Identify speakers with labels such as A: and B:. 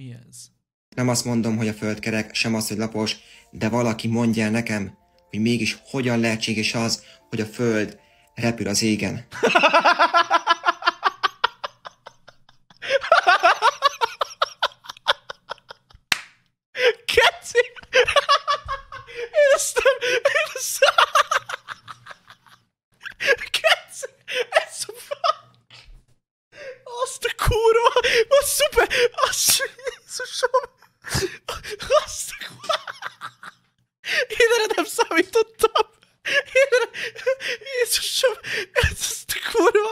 A: Mi ez?
B: Nem azt mondom, hogy a földkerek, sem az, hogy lapos, de valaki mondja el nekem, hogy mégis hogyan lehetséges az, hogy a föld repül az égen.
A: Keci! Ezt nem... Ezt... Keci! Azt a kurva! Az szuper! Az... Jézusom! Azt Én erre nem számítottam! Én erre... Jézusom! Ez a kurva!